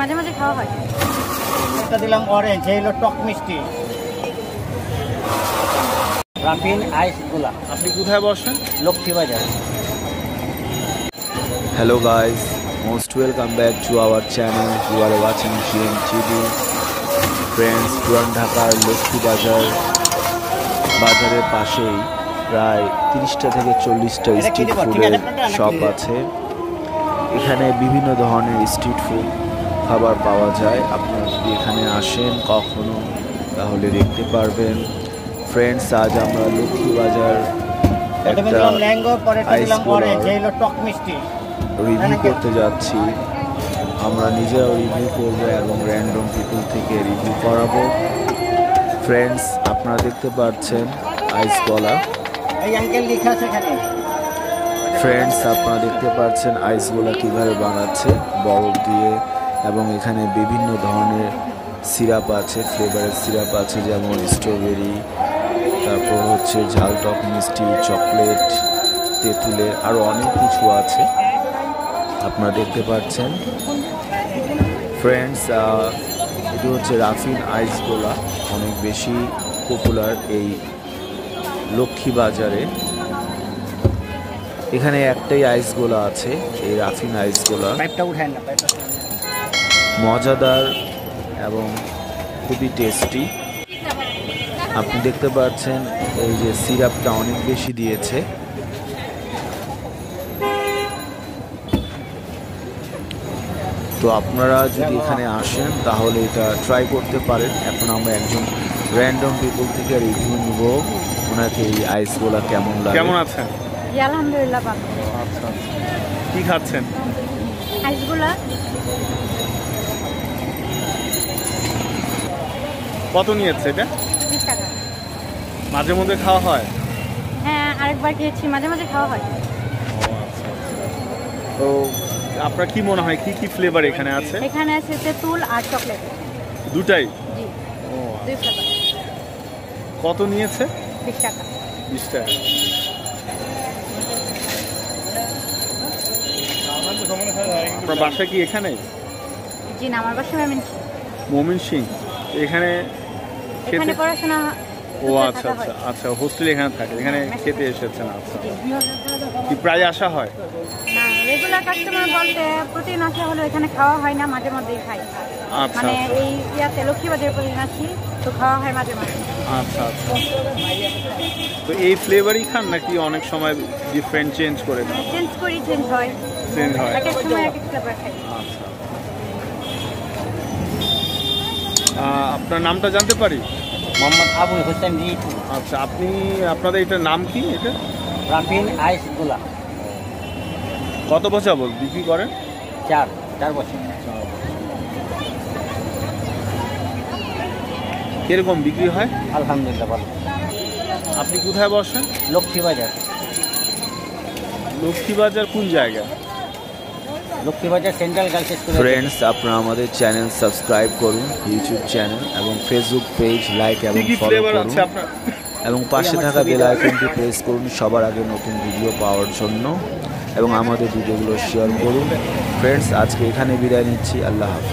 মাঝে মাঝে খাওয়া হয়। একটা দিলাম অরেঞ্জ এই হলো টক মিষ্টি। রাফিন আইস গোলা আপনি কোথায় বসেন? লক্ষ্মী বাজার Hello guys, most welcome back to our channel. You are watching GM TV. Friends, পুরান ঢাকার লক্ষ্মী বাজার বাজারের পাশেই প্রায় তিরিশটা থেকে চল্লিশটা স্ট্রিট? ফুডের? শপ আছে। এখানে বিভিন্ন ধরনের স্ট্রিট ফুড খাবার পাওয়া যায়। আপনারা যদি এখানে আসেন কখনো তাহলে দেখতে পারবেন। ফ্রেন্ডস আজ আমরা লক্ষ্মী বাজার একটা রিভিউ করতে যাচ্ছি। আমরা নিজেরাও রিভিউ করব এবং র্যান্ডম পিপল থেকে রিভিউ করাবো। ফ্রেন্ডস আপনারা দেখতে পাচ্ছেন আইস গলা ফ্রেন্ডস আপনারা দেখতে পাচ্ছেন আইসগুলা কীভাবে বানাচ্ছে, বরফ দিয়ে, এবং এখানে বিভিন্ন ধরনের সিরাপ আছে ফ্লেভারের সিরাপ আছে, যেমন স্ট্রবেরি তারপর হচ্ছে ঝাল টক মিষ্টি চকলেট তেঁতুলের আরও অনেক কিছু আছে। আপনারা দেখতে পাচ্ছেন। ফ্রেন্ডস এটি হচ্ছে রাফিন আইস গোলা অনেক বেশি পপুলার এই লক্ষ্মী বাজারে এখানে একটাই আইস গোলা আছে এই রাফিন আইস গোলা। পাইপটা উঠায় না পাইপটা মজাদার এবং খুবই টেস্টি আপনি দেখতে পাচ্ছেন এই যে সিরাপটা অনেক বেশি দিয়েছে। তো আপনারা যদি এখানে আসেন তাহলে এটা ট্রাই করতে পারেন। এখন আমরা একজন র্যান্ডম পিপল থেকে রিভিউ নিব। ওনাকে এই আইসগুলা কেমন লাগে। কেমন আছেন? আলহামদুলিল্লাহ ভালো। আচ্ছা কি খাচ্ছেন? আইসগুলা কত নিয়েছে এটা? বিশ টাকা। মাঝে মধ্যে খাওয়া হয়? হ্যাঁ আরেকবার খেয়েছি মাঝে মাঝে খাওয়া হয়। তো আপনার কি মনে হয় কি কি ফ্লেভার এখানে আছে? এখানে আছে তেঁতুল আর চকলেট দুটাই? জি। ও দুই ফ্লেভার কত নিয়েছে? বিশ টাকা। বিশ টাকা। আপনার বাসা কি এখানে? জি না আমার বাসা মেমিন মমিন সিং এখানে এখানে পড়াশোনা ও আচ্ছা আচ্ছা আচ্ছা হোস্টেল এখানে থাকে এখানে খেতে এসেছেন আচ্ছা। কি প্রায় আসা হয়? রেগুলার কাস্টমার বলতে প্রতিদিন আসা হলেও এখানে খাওয়া হয় না মাঝে মধ্যেই খাই। আচ্ছা মানে এই ইয়াতে লক্ষ্মীবাজারে প্রতিদিন আসি তো খাওয়া হয় মাঝে মাঝে আচ্ছা আচ্ছা। তো এই ফ্লেভারই খান নাকি অনেক সময় ডিফারেন্ট চেঞ্জ করে খান চেঞ্জ করি চেঞ্জ হয়। চেঞ্জ হয়। এক এক সময় এক এক ফ্লেভার খাই। আচ্ছা। আহ, আপনার নামটা জানতে পারি? মোহাম্মদ আবুল হোসেন রিটু আচ্ছা আপনি আপনাদের এটার নাম কি এটা? রাফিন আইস গোলা কত বছর বল? বিক্রি করেন? চার চার বছর। কীরকম বিক্রি হয়? আলহামদুলিল্লাহ ভালো। আপনি কোথায় বসেন? লক্ষ্মী বাজার লক্ষ্মী বাজার কোন জায়গা? লক্ষ্মী বাজার সেন্ট্রাল গার্লস স্কুল ফ্রেন্ডস আপনারা আমাদের চ্যানেল সাবস্ক্রাইব করুন ইউটিউব চ্যানেল এবং ফেসবুক পেজ লাইক এবং ফলো করুন। এবং পাশে থাকা বেল। আইকনটি প্রেস করুন সবার আগে নতুন ভিডিও পাওয়ার জন্য। এবং আমাদের ভিডিওগুলো শেয়ার করুন। ফ্রেন্ডস আজকে এখানে বিদায় নিচ্ছি আল্লাহ হাফিজ।